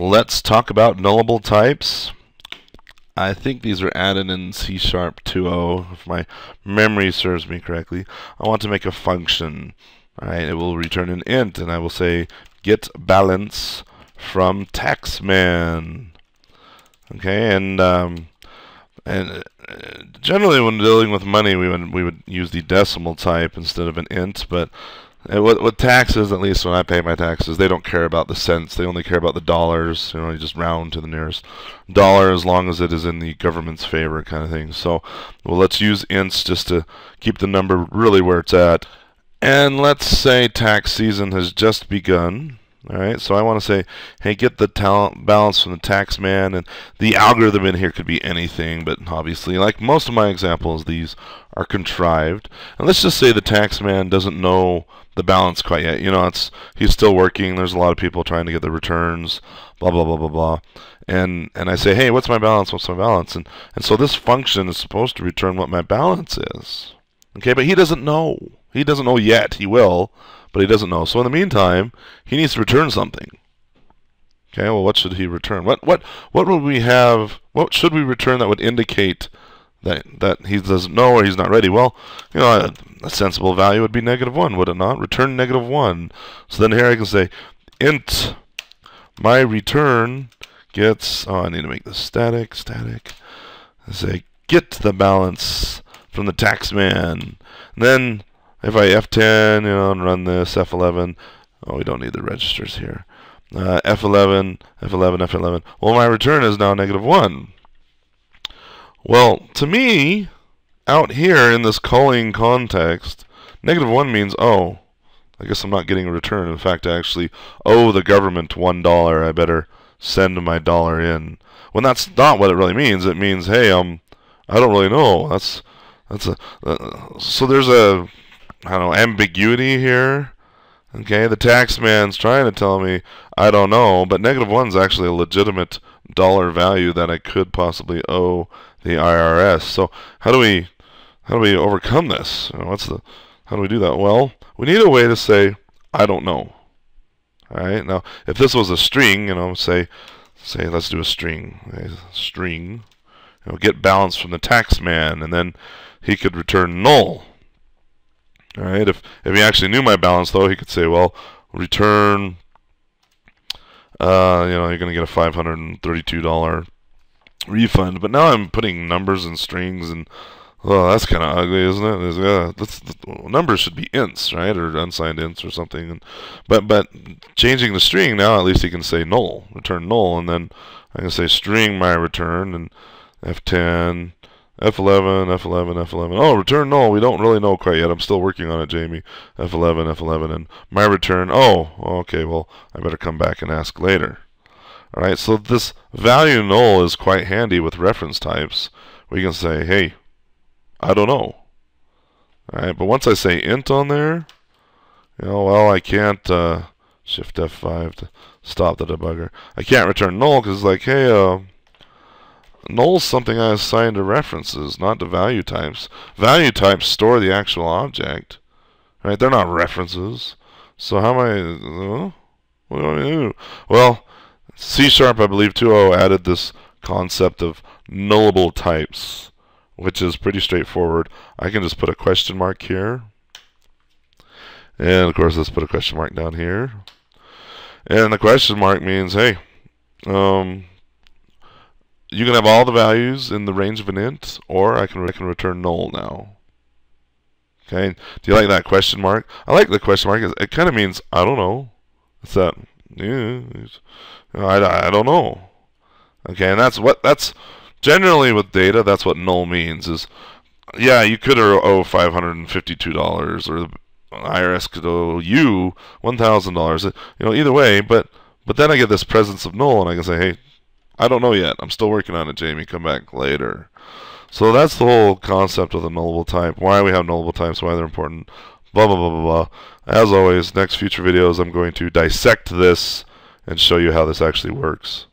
let's talk about nullable types. I think these are added in C Sharp 2.0, if my memory serves me correctly. I want to make a function. Alright, it will return an int, and I will say get balance from taxman. Okay, and um, and uh, generally when dealing with money, we would we would use the decimal type instead of an int, but with, with taxes, at least when I pay my taxes, they don't care about the cents. They only care about the dollars. You know, you just round to the nearest dollar as long as it is in the government's favor, kind of thing. So, well, let's use ints just to keep the number really where it's at. And let's say tax season has just begun. All right, so I want to say, hey, get the talent balance from the tax man, and the algorithm in here could be anything, but obviously, like most of my examples, these are contrived. And let's just say the tax man doesn't know the balance quite yet. You know, it's he's still working. There's a lot of people trying to get the returns, blah blah blah blah blah. And and I say, hey, what's my balance? What's my balance? And and so this function is supposed to return what my balance is. Okay, but he doesn't know. He doesn't know yet. He will, but he doesn't know. So in the meantime, he needs to return something. Okay, well, what should he return? What what what would we have? What should we return that would indicate that that he doesn't know or he's not ready. Well, you know, a, a, sensible value would be negative one, would it not? Return negative one. So then here I can say int my return gets. Oh, I need to make this static. Static. I say get the balance from the taxman. And then if I F10, you know, and run this F11. Oh, we don't need the registers here. Uh, F11, F11, F11. Well, my return is now negative 1. Well, to me, out here in this calling context, negative 1 means, oh, I guess I'm not getting a return. In fact, I actually owe the government $1. I better send my dollar in. When that's not what it really means. It means, hey, um, I don't really know. That's that's a uh, so there's a I don't know ambiguity here. Okay, the tax man's trying to tell me I don't know, but negative one is actually a legitimate dollar value that I could possibly owe the IRS. So how do we how do we overcome this? Uh, what's the how do we do that? Well, we need a way to say I don't know. All right. Now, if this was a string, you know, say say let's do a string, a string. You know, get balance from the tax man, and then he could return null. All right. If if he actually knew my balance, though, he could say, well, return. Uh, you know, you're going to get a $532 refund. But now I'm putting numbers and strings and oh, that's kind of ugly, isn't it? yeah, that's, numbers should be ints, right, or unsigned ints or something. And, but but changing the string now, at least he can say null, return null, and then I can say string my return and F10, F11, F11, F11. Oh, return null. We don't really know quite yet. I'm still working on it, Jamie. F11, F11, and my return. Oh, okay. Well, I better come back and ask later. Alright, so this value null is quite handy with reference types. We can say, hey, I don't know. Alright, but once I say int on there, you know, well, I can't, uh, shift F5 to stop the debugger. I can't return null because it's like, hey, uh, null is something I assign to references, not to value types. Value types store the actual object. Right? They're not references. So how am I, what do I do? Well, C Sharp, I believe, 2.0 added this concept of nullable types, which is pretty straightforward. I can just put a question mark here. And of course, let's put a question mark down here. And the question mark means, hey, um, you can have all the values in the range of an int, or I can, I can return null now. Okay, do you like that question mark? I like the question mark. It kind of means, I don't know. It's that, yeah, I, I don't know. Okay, and that's what that's generally with data. That's what null means is, yeah, you could owe five hundred and fifty-two dollars, or the IRS could owe you one thousand dollars. You know, either way. But but then I get this presence of null, and I can say, hey, I don't know yet. I'm still working on it, Jamie. Come back later. So that's the whole concept of the nullable type. Why we have nullable types, why they're important, blah, blah, blah, blah, blah. As always, next future videos, I'm going to dissect this and show you how this actually works.